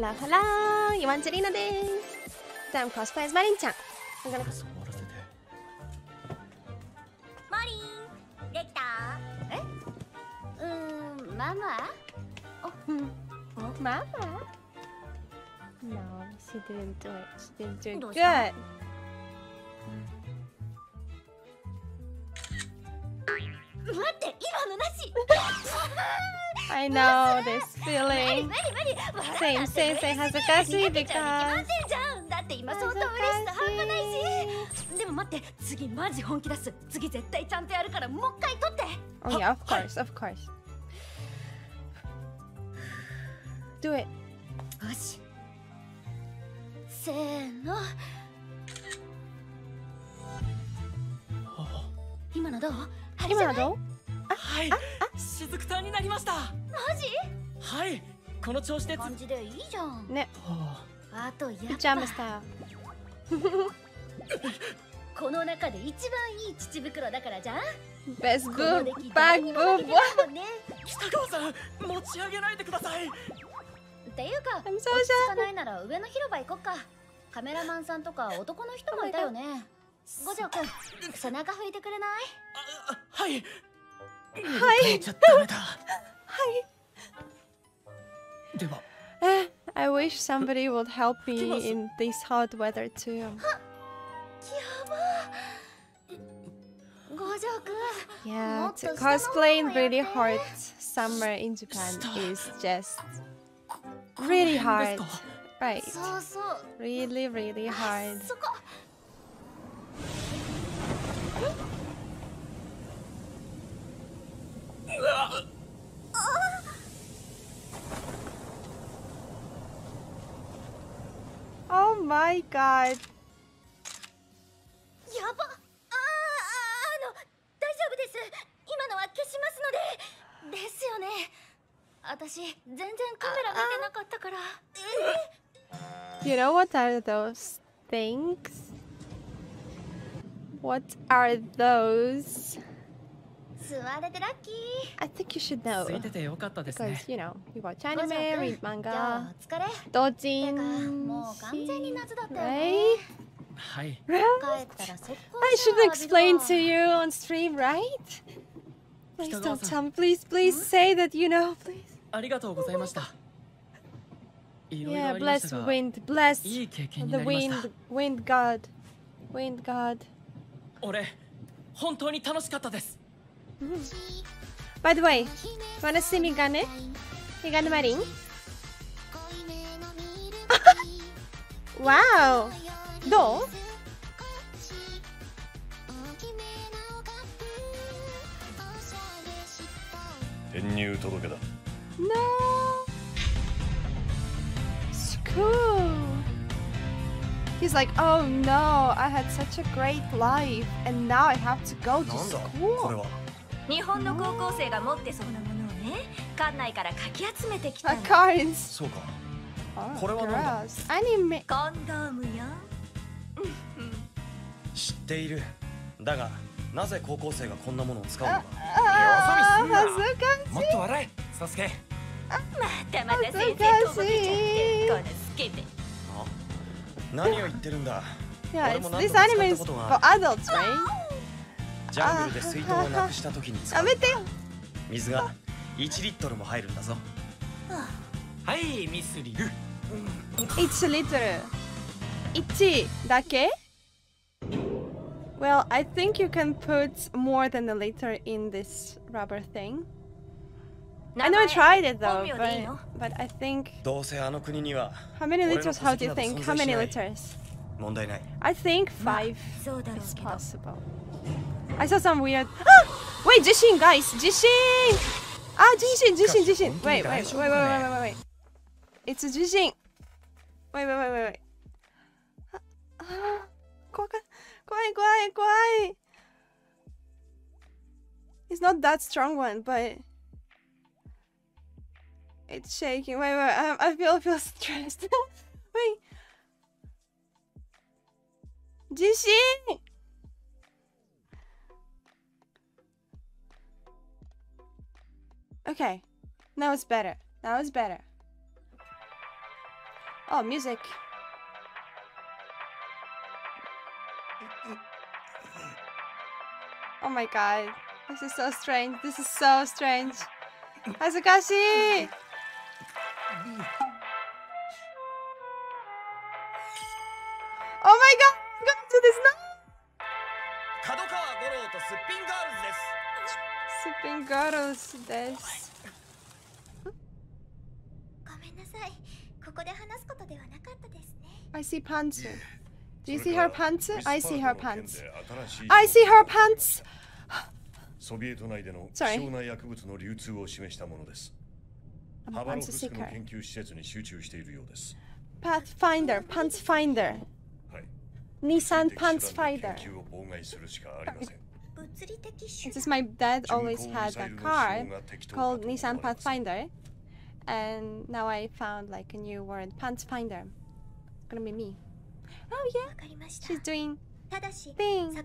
Hello, hello! イワンジェリーナです。じゃあ、コスプレイズマリンちゃん。モリンできたえうーんママ？Mama? No, she didn't do it. She didn't do it good. 待って今のなし I know this feeling. 無理無理笑 Same, うなって same, same. 恥ずかしい逃げてちゃう because に決まってんじゃんだって今相当嬉しさ半端ないしでも待って次マジ本気出す次絶対ちゃんとやるからもう一回撮って Oh yeah, of course, of course. Do it. よしせーの 今のどう？今のどう？はい。しずくたんになりました。マジ？はい。この調子でつ感じでいいじゃん。ね、はあとやっピジャマぱスタ この中で一番いい乳袋だからじゃん。も負 boob. けてないもんね。あ北川さん持ち上げないでください。っていうか落ち着かないなら上の広場行こっか。カメラマンさんとか男の人もいたよね。五条くん背中拭いてくれない？あはいはいじゃダメだはい。では Eh, I wish somebody would help me in this hot weather too. やば五条くん Yeah, もっと to 下の方 cosplay in もやって really hot summer in Japan Stop. is just こ really この辺 hard. ですか Right. そうそう Really, really あ hard. そこ Oh my god. やばあーああの大丈夫です今のは消しますのでですよね私全然カメラ見てなかったから You know what are those things? What are those? 座れてラッキー I think you should know. ついててよかったですね Because, you know, you watch 五条 anime, く read んじゃ manga, あお疲れてか dojin. もう完全に夏だったよ Right? ねはい帰ったら速攻 I シャ should ワー浴びる explain わ to you on stream, right? Please don't Kitagawa-san. tell me. Please, please say that you know, please. ありがとうございましたいろいろ Yeah, ありまし bless たが wind, bless いい経験に the なりました wind, wind god, wind god. 俺本当に楽しかったです By the way, wanna see me gane? Migane Marin? wow! どう転入届だ No! School! He's like, oh no, I had such a great life and now I have to go to なんだこ school. 日本の高校生が持ってそうなものをね館内からかき集めてきたの.そうか。Oh, これはなんだ？gross. Anime. コンドームよ。知っている。だがなぜ高校生がこんなものを使うのか。Ah, 恥ずかしい。もっと笑え。サスケ。またまた先生とぼけちゃってこのスケベ何を言ってるんだ。Yeah, 俺 it's, も何 this 度か使 anime っ is たこと for がある。adults, right? ジャングルで水筒をなくした時に使うやめてよ水が1リットルも入るんだぞはいミスリル1リットル1だけ Well, I think you can put more than a liter in this rubber thing. I know I tried it though, but, but I think どうせあの国には how many liters? How do you think? な How many liters? 問題ない I think five そうだろう is けど possible. I saw some weird. Ah! Wait, Jishin, guys, Jishin! Ah, Jishin, Jishin, Jishin. Wait, wait, wait, wait, wait, wait, wait, wait. It's a Jishin. Wait, wait, wait, wait, wait. Ah, ah, 怖か怖い怖い怖い It's not that strong one, but it's shaking. Wait, wait, I, I feel I feel stressed. wait. Jishin! Okay. Now it's better. Now it's better. Oh, music. Oh my god. This is so strange. This is so strange. Hazukashi! Oh my god! I'm going to this now! 角川五郎とすっぴんガールズです Sipping girls です。ごめんなさいここで話すことではなかったですね I see pants. Do you see her pants? I see her pants. 新しい I see her pants! ソビエト内での希 Sorry. 少な薬物の流通を示したものです。 I'm ハ a バロ pants フスクの seeker. 研究施設に集中しているようです。 Pathfinder, pants finder. Nissan Pathfinder. Since my dad always had a car called Nissan Pathfinder, and now I found like a new word, Pathfinder. It's gonna be me. Oh yeah, she's doing thing.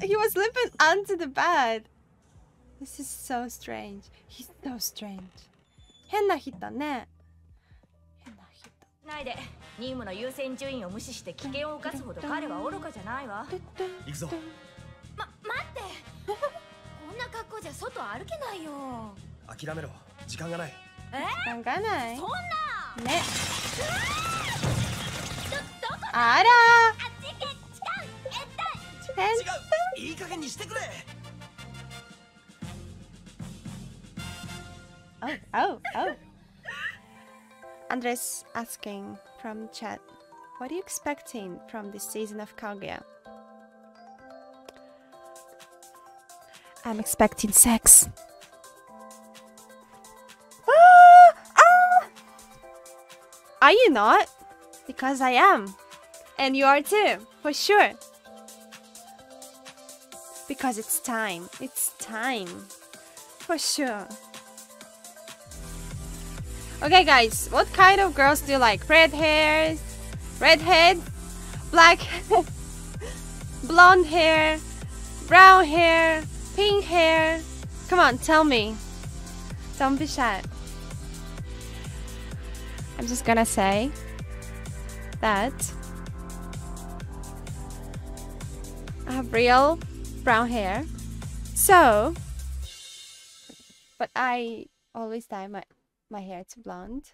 he was limping onto the bed. This is so strange. He's so strange. 変な人ね。変な人。ないで任務の優先順位を無視して危険を冒すほど彼は愚かじゃないわ行くぞ。ま待って。こんな格好じゃ外歩けないよ。諦めろ。時間がない。考えない。そんな。ね。どどこあら。あっち行け痴漢えったい変違う。いい加減にしてくれ Oh, oh, oh. Andres asking from chat, what are you expecting from this season of Kaguya? I'm expecting sex. Ah! Ah! Are you not? Because I am. And you are too, for sure. Because it's time. It's time. For sure. Okay, guys, what kind of girls do you like? Red hair, red head, black, blonde hair, brown hair, pink hair? Come on, tell me. Don't be shy. I'm just gonna say that I have real brown hair. So, but I always dye my my hair to blonde.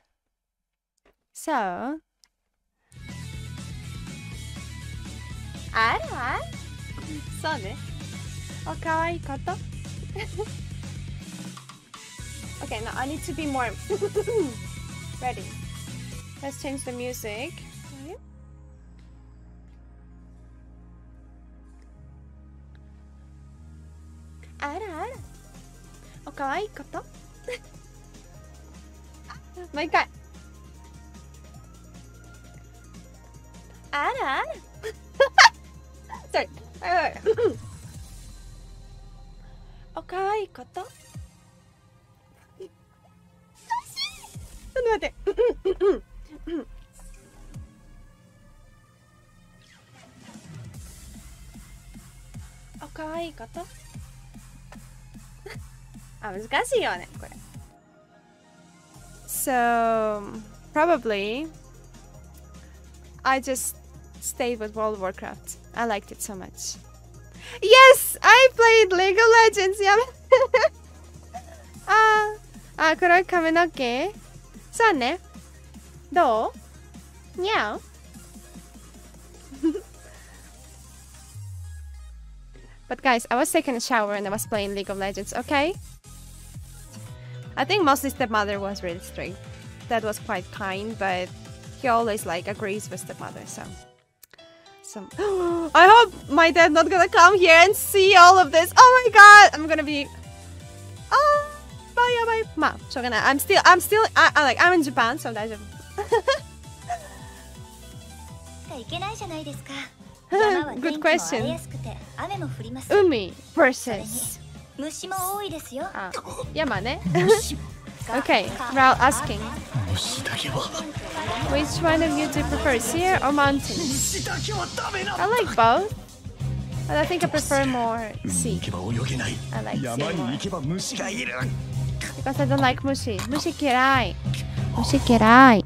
So Ara, So ne. Oh kawaii koto. okay, now I need to be more ready. Let's change the music. Ara, Oh kawaii koto. 毎回。あらあら。愛はいはいおかわいいこと？ちょっと待って。おかわいいこと？あ難しいよねこれ。So probably I just stayed with World of Warcraft. I liked it so much. Yes, I played League of Legends. やめ。あーあ、黒い髪の毛。そうね。どうにゃう But guys, I was taking a shower and I was playing League of Legends, okay? I think mostly stepmother was really strict. That was quite kind, but he always like agrees with stepmother, so. so I hope my dad not gonna come here and see all of this. Oh my god, I'm gonna be Oh bye oh, bye ma. So gonna I'm still I'm still I, I like I'm in Japan, so that's Good question. Umi versus 虫も多いですよあ山ね Okay, Ral asking 虫だけは Which one of you do you prefer, sea or mountains? 虫だけはダメな I like both But I think I prefer more sea. 行けば泳げない I like sea 山に more. 行けば虫がいる Because I don't like 虫。虫嫌い。虫嫌い。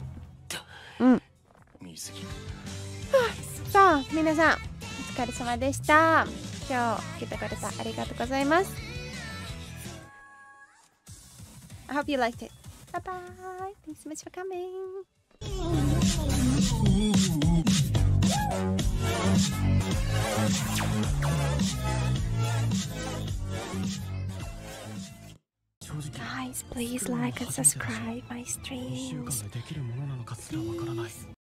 見すぎさあ、皆さん、お疲れ様でした。今日来てくれたありがとうございます。I hope you liked it. Bye bye. Thanks so much for coming. Guys, please like and subscribe my streams. Please.